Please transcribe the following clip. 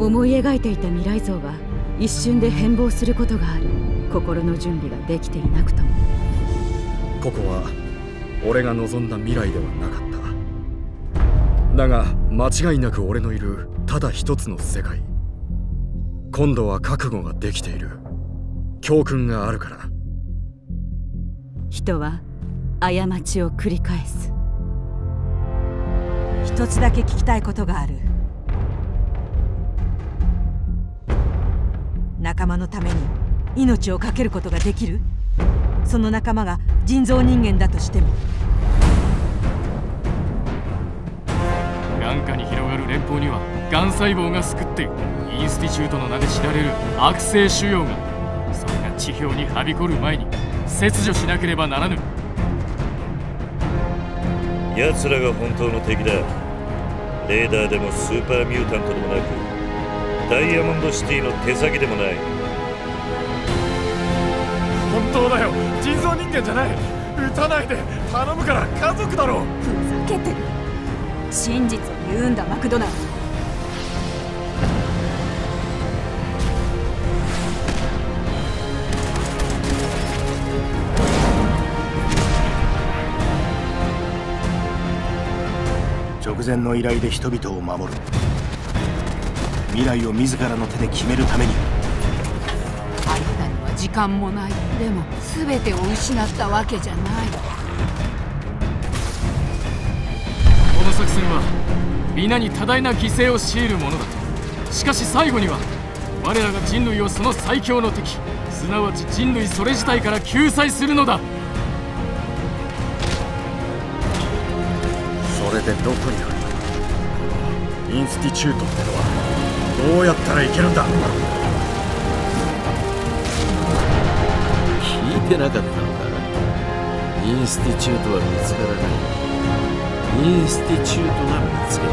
思い描いていた未来像は一瞬で変貌することがある。心の準備ができていなくとも。ここは俺が望んだ未来ではなかっただが間違いなく俺のいるただ一つの世界。今度は覚悟ができている。教訓があるから。人は過ちを繰り返す。一つだけ聞きたいことがある仲間のために命を懸けることができる？その仲間が人造人間だとしても。眼下に広がる連邦にはがん細胞が救ってインスティチュートの名で知られる悪性腫瘍がそれが地表にはびこる前に切除しなければならぬ。奴らが本当の敵だ。レーダーでもスーパーミュータントでもなくダイヤモンドシティの手先でもない。本当だよ。人造人間じゃない。撃たないで。頼むから。家族だろふざけて。る真実を言うんだマクドナルド。直前の依頼で人々を守る未来を自らの手で決めるために。あいたには時間もない。でも全てを失ったわけじゃない。この作戦は皆に多大な犠牲を強いるものだ。しかし最後には我らが人類をその最強の敵すなわち人類それ自体から救済するのだ。それでどこにある？インスティチュートってのはどうやったらいけるんだ？聞いてなかったのかインスティチュートは見つからない。インスティチュートが見つける